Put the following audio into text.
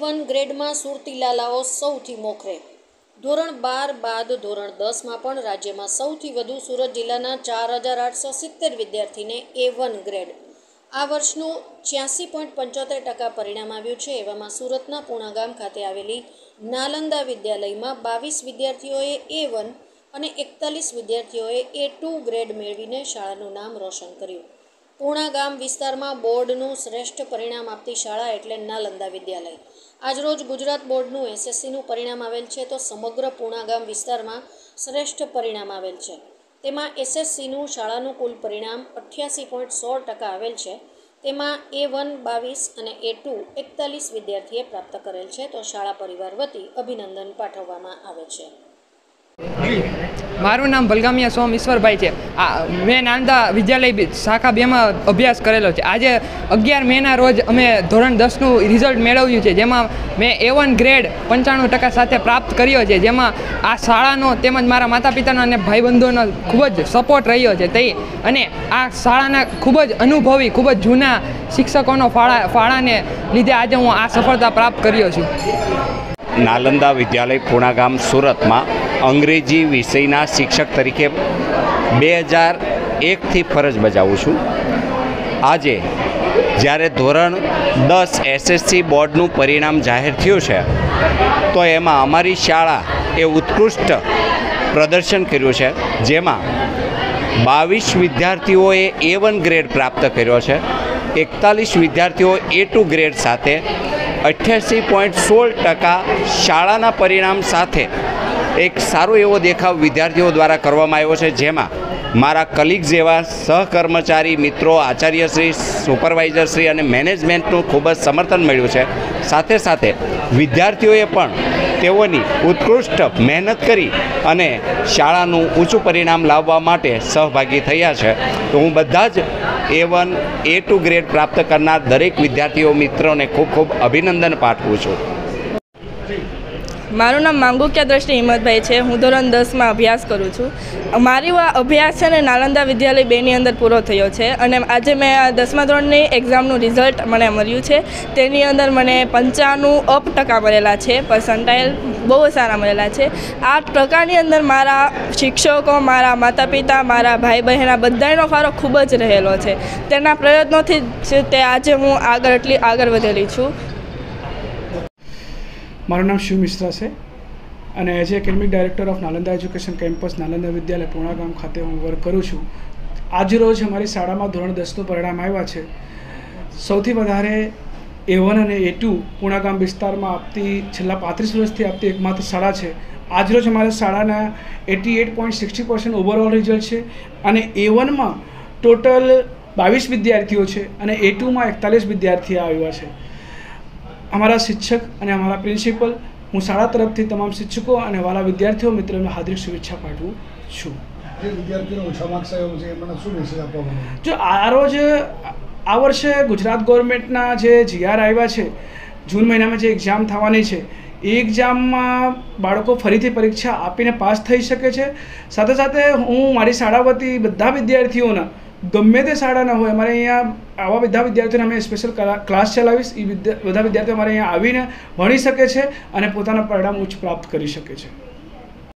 One ગ્રેડમાં સુરતી લાલાઓ સૌથી મોખરે. ધોરણ બાર બાદ ધોરણ દસમાં પણ રાજ્યમાં સૌથી વધુ સુરત જિલ્લાના ચાર હજાર આઠસો સિત્તેર વિદ્યાર્થીને એ વન ગ્રેડ. આ વર્ષનું છ્યાસી પોઈન્ટ પંચોતેર ટકા પરિણામ આવ્યું છે. એવામાં સુરતના પૂણાગામ ખાતે આવેલી નાલંદા વિદ્યાલયમાં બાવીસ વિદ્યાર્થીઓએ એ વન અને એકતાલીસ વિદ્યાર્થીઓએ એ ટુ ગ્રેડ મેળવીને શાળાનું નામ રોશન કર્યું. પૂણા ગામ વિસ્તારમાં બોર્ડનું શ્રેષ્ઠ પરિણામ આપતી શાળા એટલે નાલંદા વિદ્યાલય. આજરોજ ગુજરાત બોર્ડનું એસએસસીનું પરિણામ આવેલ છે તો સમગ્ર પૂણા ગામ વિસ્તારમાં શ્રેષ્ઠ પરિણામ આવેલ છે. તેમાં એસએસસીનું શાળાનું કુલ પરિણામ અઠ્યાસી પોઈન્ટ સોળ ટકા આવેલ છે. તેમાં એ વન, બાવીસ અને એ ટુ એકતાલીસ વિદ્યાર્થીએ પ્રાપ્ત કરેલ છે તો શાળા પરિવાર વતી અભિનંદન પાઠવવામાં આવે છે. મારું નામ ભલગામિયા સોમ ઈશ્વરભાઈ છે. આ મેં નાંદા વિદ્યાલય શાખા બેમાં અભ્યાસ કરેલો છે. આજે અગિયાર મેના રોજ અમે ધોરણ દસનું રિઝલ્ટ મેળવ્યું છે, જેમાં મેં એ વન ગ્રેડ પંચાણું ટકા સાથે પ્રાપ્ત કર્યો છે, જેમાં આ શાળાનો તેમજ મારા માતા પિતાનો અને ભાઈબંધોનો ખૂબ જ સપોર્ટ રહ્યો છે. તે અને આ શાળાના ખૂબ જ અનુભવી, ખૂબ જ જૂના શિક્ષકોનો ફાળા ફાળાને લીધે આજે હું આ સફળતા પ્રાપ્ત કર્યો છું. નાલંદા વિદ્યાલય પૂણા ગામ સુરતમાં અંગ્રેજી વિષયના શિક્ષક તરીકે બે હજાર એકથી ફરજ બજાવું છું. આજે જ્યારે ધોરણ દસ એસએસસી બોર્ડનું પરિણામ જાહેર થયું છે, તો એમાં અમારી શાળા એ ઉત્કૃષ્ટ પ્રદર્શન કર્યું છે, જેમાં બાવીસ વિદ્યાર્થીઓએ એ વન ગ્રેડ પ્રાપ્ત કર્યો છે, એકતાલીસ વિદ્યાર્થીઓ એ ટુ ગ્રેડ સાથે, અઠ્યાસી પોઈન્ટ સોળ ટકા શાળાના પરિણામ સાથે એક સારો એવો દેખાવ વિદ્યાર્થીઓ દ્વારા કરવામાં આવ્યો છે, જેમાં મારા કલીગ જેવા સહકર્મચારી, મિત્રો, આચાર્યશ્રી સુપરવાઇઝરશ્રી અને મેનેજમેન્ટનું ખૂબ જ સમર્થન મળ્યું છે. સાથે સાથે વિદ્યાર્થીઓએ પણ તેઓની ઉત્કૃષ્ટ મહેનત કરી અને શાળાનું ઊંચું પરિણામ લાવવા માટે સહભાગી થયા છે. તો હું બધા જ A one A two grade પ્રાપ્ત કરનાર દરેક વિદ્યાર્થીઓ મિત્રોને ખૂબ ખૂબ અભિનંદન પાઠવું છું. મારું નામ માંગુક્યા દ્રષ્ટિ હિંમતભાઈ છે. હું ધોરણ દસમાં અભ્યાસ કરું છું. મારી અભ્યાસ છે ને નાલંદા વિદ્યાલય બેની અંદર પૂરો થયો છે અને આજે મેં આ દસમા ધોરણની એક્ઝામનું રિઝલ્ટ મને મળ્યું છે. તેની અંદર મને પંચાણું અપ ટકા મળેલા છે પર્સન્ટાઇલ બહુ સારા મળેલા છે. આ ટકાની અંદર મારા શિક્ષકો, મારા માતા પિતા મારા ભાઈ બહેન આ બધાનો ફાળો ખૂબ જ રહેલો છે. તેના પ્રયત્નોથી જ તે આજે હું આગળ એટલી આગળ વધેલી છું. મારું નામ શિવ મિશ્રા છે અને as academic director of Nalanda education campus Nalanda Vidyalaya Puna ગામ ખાતે હું વર્ક કરું છું. આજરોજ અમારી શાળામાં ધોરણ દસનું પરિણામ આવ્યા છે. સૌથી વધારે એ વન અને એ ટુ પૂણા ગામ વિસ્તારમાં આપતી, છેલ્લા પાંત્રીસ વર્ષથી આપતી એકમાત્ર શાળા છે. આજરોજ અમારા શાળાના eighty eight point sixty percent overall result છે અને એ વનમાં ટોટલ બાવીસ વિદ્યાર્થીઓ છે અને એ ટુમાં એકતાલીસ વિદ્યાર્થીઓ આવ્યા છે. અમારા શિક્ષક અને અમારા પ્રિન્સિપલ હું શાળા તરફથી તમામ શિક્ષકો અને વાલા વિદ્યાર્થીઓ મિત્રોને હાર્દિક શુભેચ્છા પાઠવું છું. જે આ રોજ આ વર્ષે ગુજરાત ગવર્મેન્ટના જે જીઆર આવ્યા છે જૂન મહિનામાં જે એક્ઝામ થવાની છે એ એક્ઝામમાં બાળકો ફરીથી પરીક્ષા આપીને પાસ થઈ શકે છે. સાથે સાથે હું મારી શાળા વતી બધા વિદ્યાર્થીઓના ગમે તે શાળાના હોય, અમારે અહીંયા આવા બધા વિદ્યાર્થીઓને અમે સ્પેશિયલ ક્લાસ ચલાવીશ. એ બધા વિદ્યાર્થીઓ અમારે અહીંયા આવીને ભણી શકે છે અને પોતાના પરિણામ ઉચ્ચ પ્રાપ્ત કરી શકે છે.